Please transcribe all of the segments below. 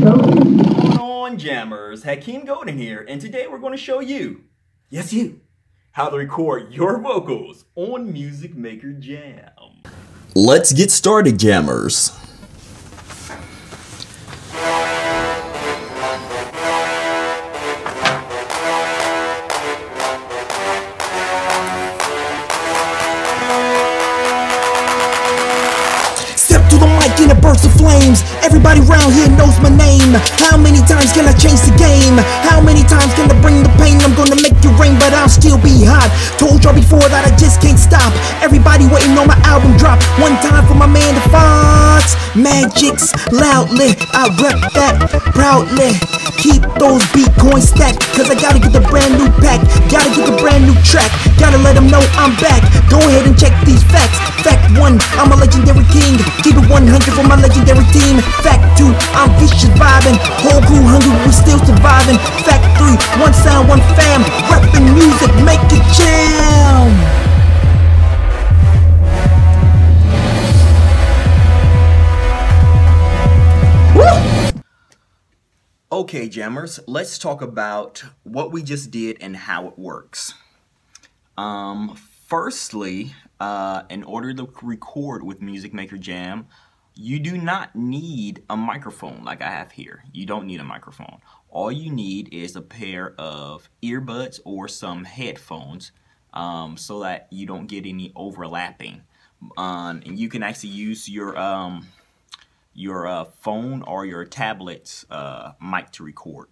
Going on, jammers? Hakeem Golden here, and today we're going to show you, yes, you, how to record your vocals on Music Maker Jam. Let's get started, jammers. Flames Everybody around here knows my name. How many times can I change the game? How many times can I bring the pain? I'm gonna make it rain but I'll still be hot. Told y'all before that I just can't stop. Everybody waiting on my album drop. One time for my man the Fox. Magics loudly I rep that proudly. Keep those Bitcoins stacked Cause I gotta get the brand new pack. Gotta get I'm back Go ahead and check these facts Fact 1, I'm a legendary king Keep it 100 for my legendary team. Fact 2, I'm vicious vibing. Whole crew hungry, we still surviving. Fact 3, one sound, one fam. Rapping music, make it jam. Okay, jammers, let's talk about what we just did and how it works. Um, firstly, uh, in order to record with Music Maker Jam, you do not need a microphone like I have here. You don't need a microphone. All you need is a pair of earbuds or some headphones um, so that you don't get any overlapping. Um, and you can actually use your um, your uh, phone or your tablet's uh, mic to record.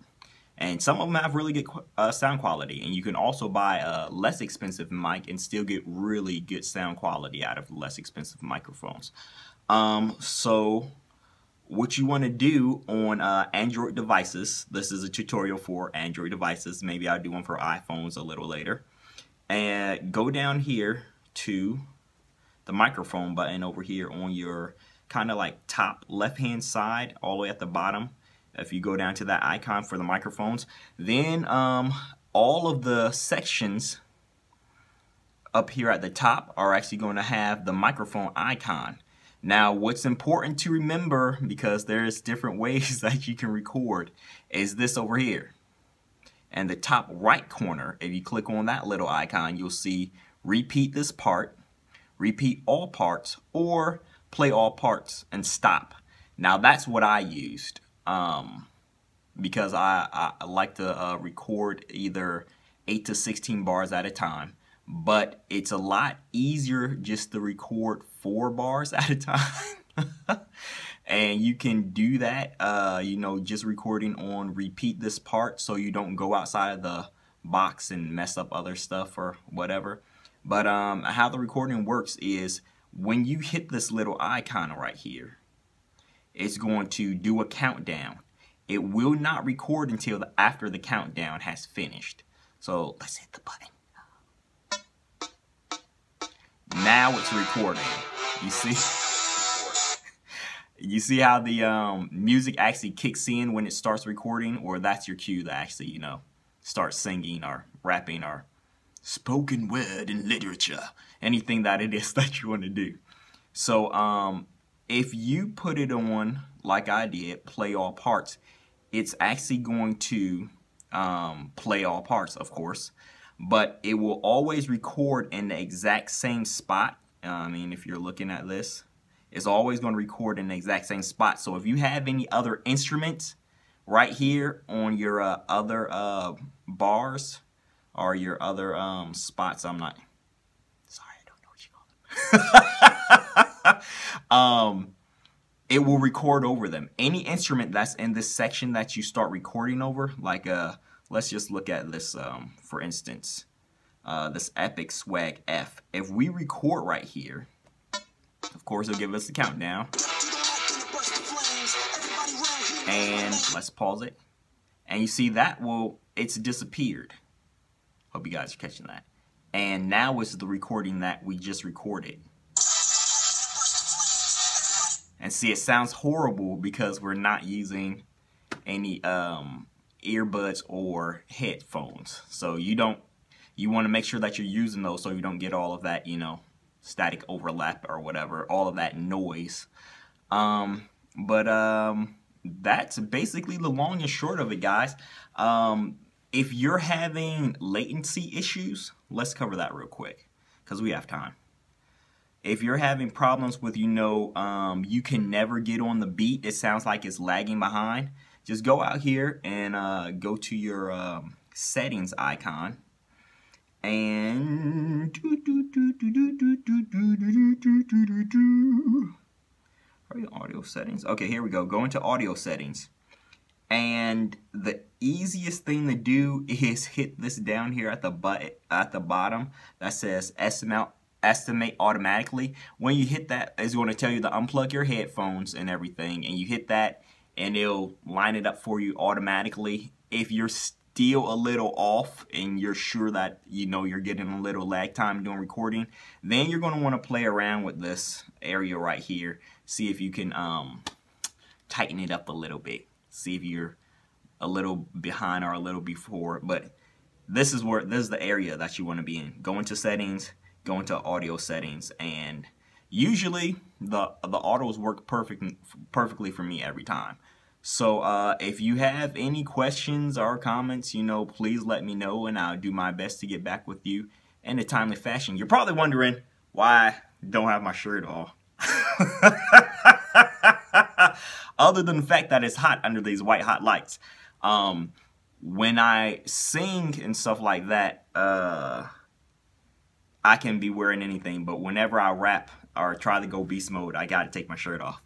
And some of them have really good uh, sound quality. And you can also buy a less expensive mic and still get really good sound quality out of less expensive microphones. Um, so what you want to do on uh, Android devices, this is a tutorial for Android devices. Maybe I'll do one for iPhones a little later. And go down here to the microphone button over here on your kind of like top left hand side all the way at the bottom if you go down to that icon for the microphones then um, all of the sections up here at the top are actually going to have the microphone icon now, what's important to remember, because there's different ways that you can record, is this over here. And the top right corner, if you click on that little icon, you'll see repeat this part, repeat all parts, or play all parts and stop. Now, that's what I used um, because I, I, like to uh, record either 8 to 16 bars at a time but it's a lot easier just to record four bars at a time. and you can do that, uh, you know, just recording on repeat this part so you don't go outside of the box and mess up other stuff or whatever. But um, how the recording works is when you hit this little icon right here, it's going to do a countdown. It will not record until after the countdown has finished. So let's hit the button. Now it's recording. You see? you see how the um, music actually kicks in when it starts recording? Or that's your cue to actually, you know, start singing or rapping or spoken word in literature. Anything that it is that you want to do. So um, if you put it on, like I did, play all parts, it's actually going to um, play all parts, of course but it will always record in the exact same spot. I mean, if you're looking at this, it's always going to record in the exact same spot. So if you have any other instruments right here on your uh, other uh, bars or your other um, spots, I'm not, sorry, I don't know what you call them. um, it will record over them. Any instrument that's in this section that you start recording over, like uh, let's just look at this, um, for instance, uh, this Epic Swag F. If we record right here, of course it'll give us the countdown. And let's pause it. And you see that will, it's disappeared. Hope you guys are catching that. And now is the recording that we just recorded. And see, it sounds horrible because we're not using any um, earbuds or headphones. So you don't, you want to make sure that you're using those so you don't get all of that, you know, static overlap or whatever, all of that noise. Um, but um, that's basically the long and short of it, guys. Um, if you're having latency issues, let's cover that real quick because we have time. If you're having problems with, you know, um, you can never get on the beat, it sounds like it's lagging behind, just go out here and uh, go to your um, settings icon and audio settings. Okay, here we go. Go into audio settings. And the easiest thing to do is hit this down here at the but at the bottom that says estimate estimate automatically. When you hit that, it's going to tell you to unplug your headphones and everything, and you hit that, and it'll line it up for you automatically. If you're still a little off and you're sure that you know you're getting a little lag time doing recording, then you're going to want to play around with this area right here. See if you can um, tighten it up a little bit. See if you're a little behind or a little before. But this is where this is the area that you want to be in. Go into settings, go into audio settings, and usually the the autos work perfect perfectly for me every time. So uh, if you have any questions or comments, you know, please let me know and I'll do my best to get back with you in a timely fashion. You're probably wondering why I don't have my shirt off. Other than the fact that it's hot under these white hot lights. Um, when I sing and stuff like that, uh, I can be wearing anything, but whenever I rap or try to go beast mode, I gotta take my shirt off.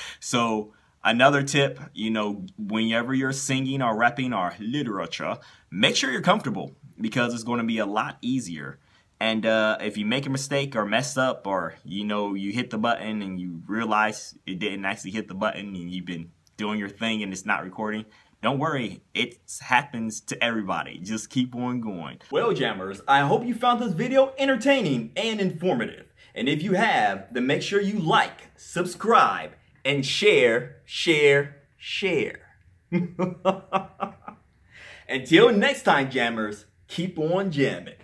so another tip, you know, whenever you're singing or rapping or literature, make sure you're comfortable because it's going to be a lot easier. And uh, if you make a mistake or mess up or, you know, you hit the button and you realize it didn't actually hit the button and you've been doing your thing and it's not recording, don't worry, it happens to everybody. Just keep on going. Well, Jammers, I hope you found this video entertaining and informative. And if you have, then make sure you like, subscribe, and share, share, share. Until next time, Jammers, keep on jamming.